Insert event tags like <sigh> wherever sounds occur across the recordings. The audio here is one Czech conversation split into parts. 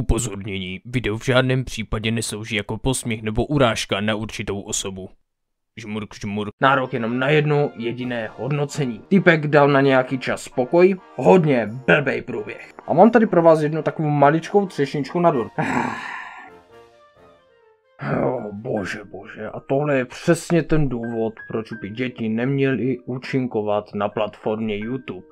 Upozornění, video v žádném případě neslouží jako posměch nebo urážka na určitou osobu. Žmurk, žmurk. Nárok jenom na jedno jediné hodnocení. Typek dal na nějaký čas spokoj, hodně blbej průběh. A mám tady pro vás jednu takovou maličkou třešničku na dor. <sighs> Oh, bože, bože, a tohle je přesně ten důvod, proč by děti neměly účinkovat na platformě YouTube.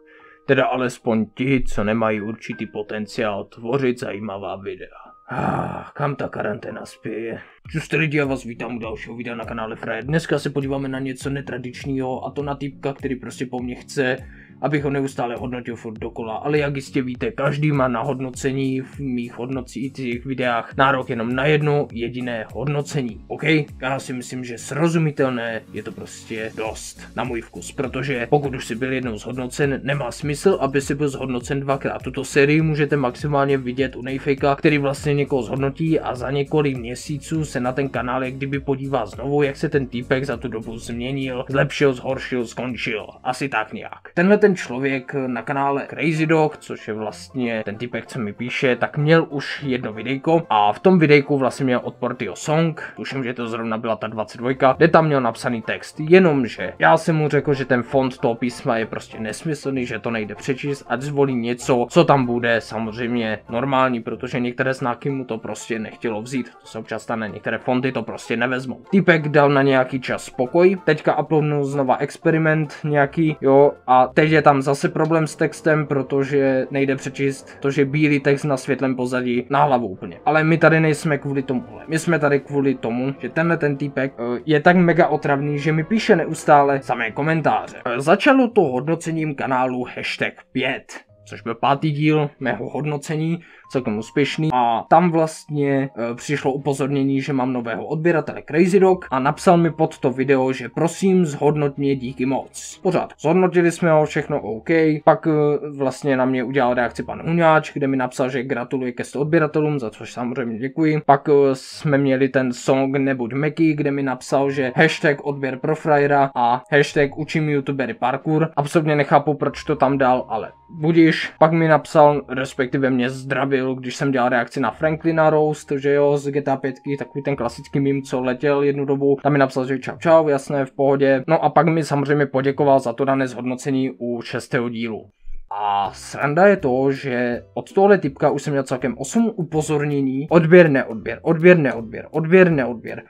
Teda alespoň ti, co nemají určitý potenciál tvořit zajímavá videa. Ah, kam ta karanténa spěje? Čuste lidi, já vás vítám u dalšího videa na kanále Frajer. Dneska se podíváme na něco netradičního a to na typka, který prostě po mně chce abych ho neustále hodnotil furt dokola, ale jak jistě víte, každý má na hodnocení v mých hodnocích videách nárok jenom na jedno jediné hodnocení, OK? Já si myslím, že srozumitelné je to prostě dost na můj vkus, protože pokud už si byl jednou zhodnocen, nemá smysl, aby si byl zhodnocen dvakrát. Tuto sérii můžete maximálně vidět u Nejfejka, který vlastně někoho zhodnotí a za několik měsíců se na ten kanál jak kdyby podívá znovu, jak se ten týpek za tu dobu změnil, zlepšil, zhoršil, skončil. Asi tak nějak. Tenhle ten ten člověk na kanále Crazy Dog, což je vlastně ten typek, co mi píše, tak měl už jedno videjko a v tom videjku vlastně měl od Portio Song, tuším, že to zrovna byla ta 22, kde tam měl napsaný text, jenomže já jsem mu řekl, že ten font toho písma je prostě nesmyslný, že to nejde přečíst, ať zvolí něco, co tam bude samozřejmě normální, protože některé znaky mu to prostě nechtělo vzít, to se občas stane, některé fonty to prostě nevezmou. Typek dal na nějaký čas spokoj, teďka uploadnul znova experiment nějaký, jo, a teď je tam zase problém s textem, protože nejde přečíst to, že bílý text na světlém pozadí na hlavu úplně. Ale my tady nejsme kvůli tomu. My jsme tady kvůli tomu, že tenhle ten týpek uh, je tak mega otravný, že mi píše neustále samé komentáře. Uh, začalo to hodnocením kanálu hashtag 5 což byl pátý díl mého hodnocení, celkem úspěšný. A tam vlastně e, přišlo upozornění, že mám nového odběratele Crazy Dog a napsal mi pod to video, že prosím zhodnot mě díky moc. Pořád, zhodnotili jsme ho, všechno OK. Pak e, vlastně na mě udělal reakci pan Huňáč, kde mi napsal, že gratuluje ke 100 odběratelům, za což samozřejmě děkuji. Pak e, jsme měli ten song Nebuď Meky, kde mi napsal, že hashtag odběr pro frajera a hashtag učím youtubery parkour. Absolutně nechápu, proč to tam dal, ale budíš. Pak mi napsal, respektive mě zdravil, když jsem dělal reakci na Franklina Roast, že jo, z GTA 5, takový ten klasický mím, co letěl jednu dobu. Tam mi napsal, že čau čau, jasné, v pohodě. No a pak mi samozřejmě poděkoval za to dané zhodnocení u šestého dílu. A sranda je to, že od tohle typka už jsem měl celkem 8 upozornění. Odběr, neodběr, odběr, neodběr, odběr, neodběr.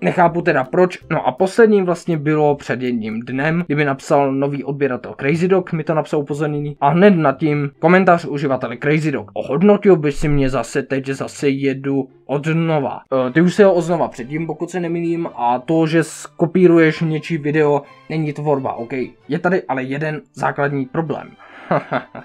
Nechápu teda proč. No a posledním vlastně bylo před jedním dnem, kdy mi napsal nový odběratel Crazy Dog, mi to napsal upozornění. A hned nad tím komentář uživatele Crazy Dog. Ohodnotil by si mě zase teď, zase jedu od nova. E, ty už se ho oznova předtím, pokud se nemýlím, a to, že skopíruješ něčí video, není tvorba, ok. Je tady ale jeden základní problém. <laughs>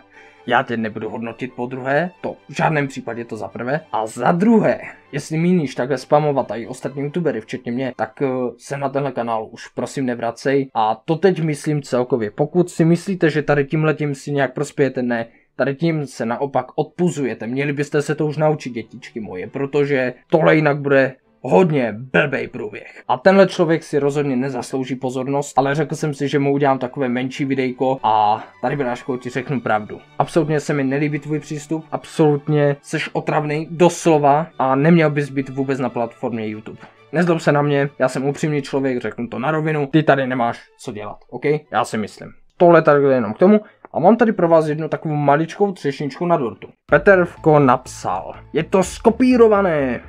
Já tě nebudu hodnotit po druhé, to v žádném případě to za prvé. A za druhé, jestli míníš takhle spamovat i ostatní youtubery, včetně mě, tak uh, se na tenhle kanál už prosím nevracej. A to teď myslím celkově. Pokud si myslíte, že tady tímhletím si nějak prospějete, ne, Tady tím se naopak odpuzujete. Měli byste se to už naučit, dětičky moje, protože tohle jinak bude hodně blbej průběh. A tenhle člověk si rozhodně nezaslouží pozornost, ale řekl jsem si, že mu udělám takové menší videjko a tady Bráško ti řeknu pravdu. Absolutně se mi nelíbí tvůj přístup, absolutně seš otravný, doslova a neměl bys být vůbec na platformě YouTube. Nezlob se na mě, já jsem upřímný člověk, řeknu to na rovinu, ty tady nemáš co dělat, OK? Já si myslím. Tohle tady jenom k tomu, a mám tady pro vás jednu takovou maličkou třešničku na dortu. Petervko napsal, je to skopírované.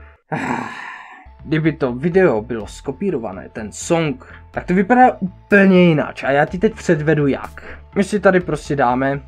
Kdyby to video bylo skopírované, ten song, tak to vypadá úplně jinak. A já ti teď předvedu jak. My si tady prostě dáme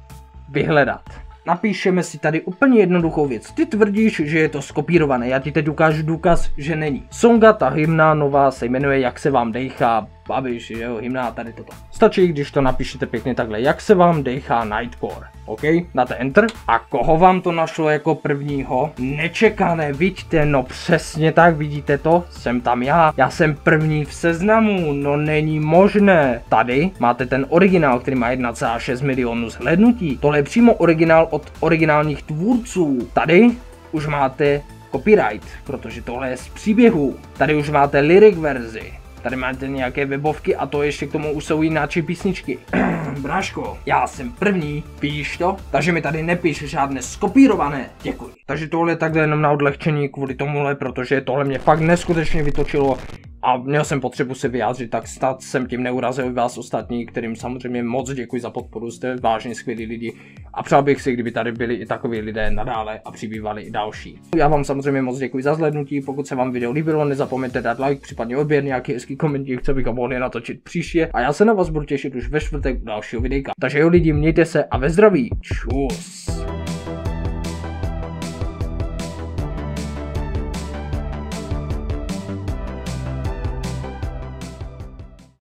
vyhledat. Napíšeme si tady úplně jednoduchou věc. Ty tvrdíš, že je to skopírované, já ti teď ukážu důkaz, že není. Songa, ta hymna nová se jmenuje Jak se vám dejchá, babiš, jo, hymna tady toto. Stačí, když to napíšete pěkně takhle, jak se vám dechá Nightcore. OK, dáte Enter. A koho vám to našlo jako prvního? Nečekané, vidíte, no přesně tak, vidíte to? Jsem tam já, já jsem první v seznamu, no není možné. Tady máte ten originál, který má 1,6 milionů zhlednutí. Tohle je přímo originál od originálních tvůrců. Tady už máte copyright, protože tohle je z příběhu. Tady už máte lyric verzi Tady máte nějaké webovky a to ještě k tomu už jsou jináčí písničky. <clears throat> Bráško, já jsem první, píš to, takže mi tady nepíš žádné skopírované. Děkuji. Takže tohle je takhle jenom na odlehčení kvůli tomuhle, protože tohle mě fakt neskutečně vytočilo a měl jsem potřebu se vyjádřit, tak snad jsem tím neurazil vás ostatní, kterým samozřejmě moc děkuji za podporu, jste vážně skvělí lidi a přál bych si, kdyby tady byli i takoví lidé nadále a přibývali i další. Já vám samozřejmě moc děkuji za zhlédnutí, pokud se vám video líbilo, nezapomeňte dát like, případně odběr, nějaký hezký komentář, co bychom mohli natočit příště a já se na vás budu těšit už ve čtvrtek dalšího videa. Takže jo lidi, mějte se a ve zdraví, čus!